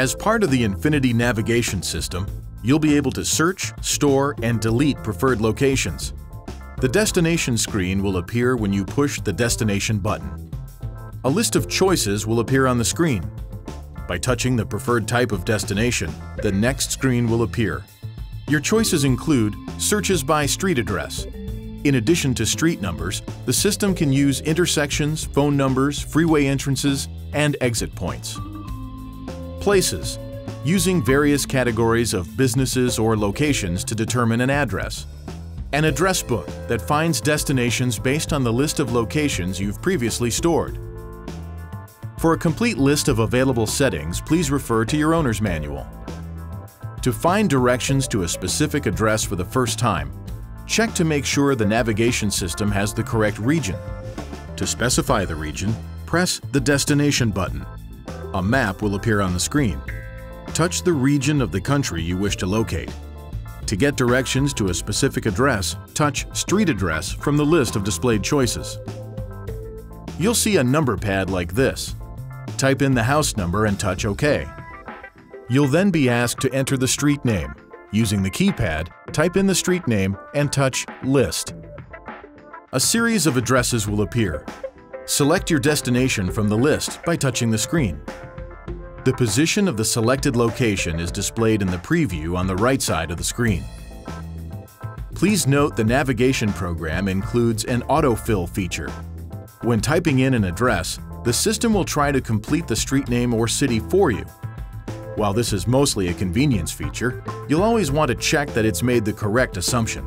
As part of the Infiniti navigation system, you'll be able to search, store, and delete preferred locations. The destination screen will appear when you push the destination button. A list of choices will appear on the screen. By touching the preferred type of destination, the next screen will appear. Your choices include searches by street address. In addition to street numbers, the system can use intersections, phone numbers, freeway entrances, and exit points. Places, using various categories of businesses or locations to determine an address. An address book that finds destinations based on the list of locations you've previously stored. For a complete list of available settings, please refer to your owner's manual. To find directions to a specific address for the first time, check to make sure the navigation system has the correct region. To specify the region, press the Destination button. A map will appear on the screen. Touch the region of the country you wish to locate. To get directions to a specific address, touch Street Address from the list of displayed choices. You'll see a number pad like this. Type in the house number and touch OK. You'll then be asked to enter the street name. Using the keypad, type in the street name and touch List. A series of addresses will appear. Select your destination from the list by touching the screen. The position of the selected location is displayed in the preview on the right side of the screen. Please note the navigation program includes an autofill feature. When typing in an address, the system will try to complete the street name or city for you. While this is mostly a convenience feature, you'll always want to check that it's made the correct assumption.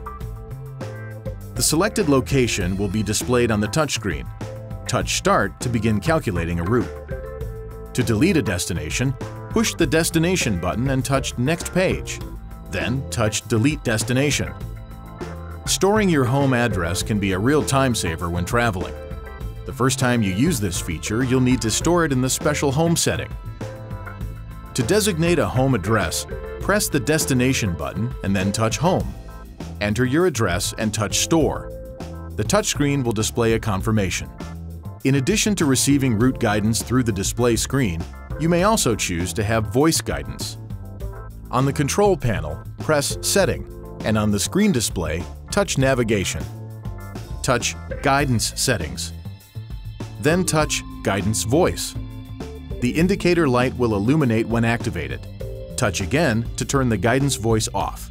The selected location will be displayed on the touchscreen. Touch Start to begin calculating a route. To delete a destination, push the Destination button and touch Next Page. Then touch Delete Destination. Storing your home address can be a real time saver when traveling. The first time you use this feature, you'll need to store it in the special home setting. To designate a home address, press the Destination button and then touch Home. Enter your address and touch Store. The touchscreen will display a confirmation. In addition to receiving route guidance through the display screen, you may also choose to have voice guidance. On the control panel, press Setting, and on the screen display, touch Navigation. Touch Guidance Settings. Then touch Guidance Voice. The indicator light will illuminate when activated. Touch again to turn the guidance voice off.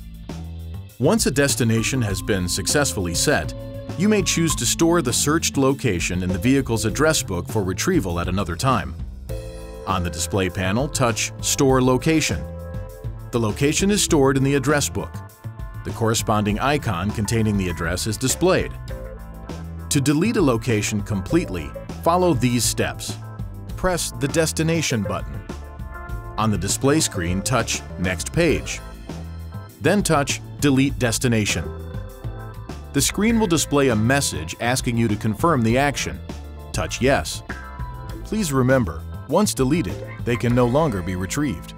Once a destination has been successfully set, you may choose to store the searched location in the vehicle's address book for retrieval at another time. On the display panel, touch Store Location. The location is stored in the address book. The corresponding icon containing the address is displayed. To delete a location completely, follow these steps. Press the Destination button. On the display screen, touch Next Page. Then touch Delete Destination the screen will display a message asking you to confirm the action. Touch Yes. Please remember, once deleted, they can no longer be retrieved.